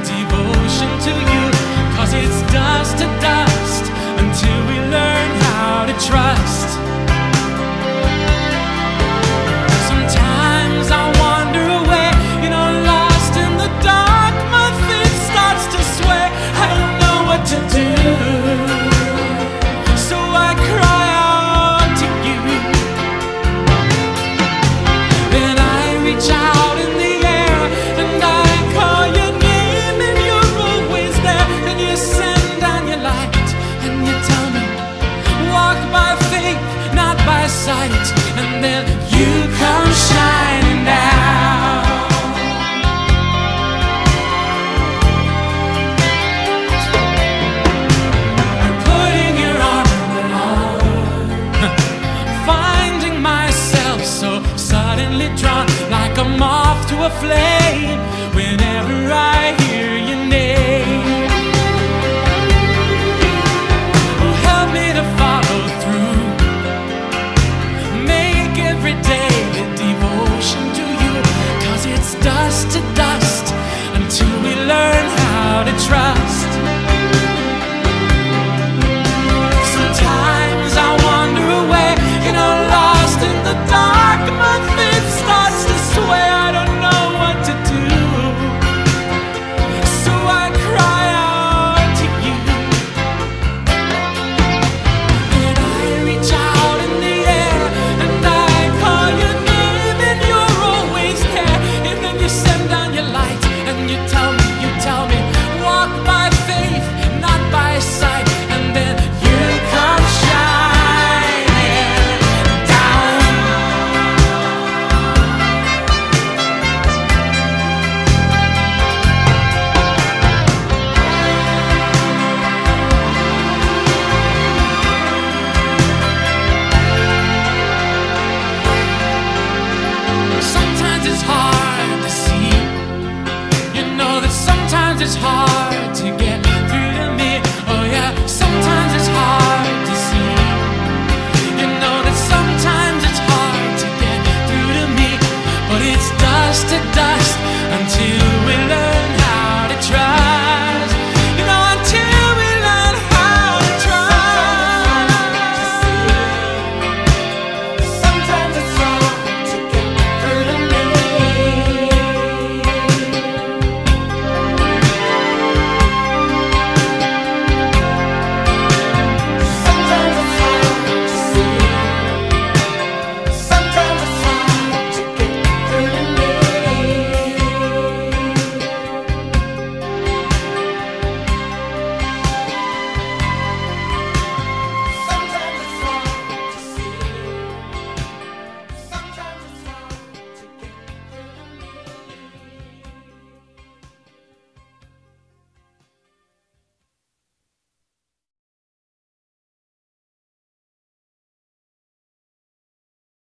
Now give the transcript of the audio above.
devotion to you, cause it's dust to suddenly drawn like a moth to a flame whenever I hear your name. hard.